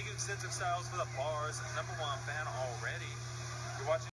Big extensive styles for the bars. Number one.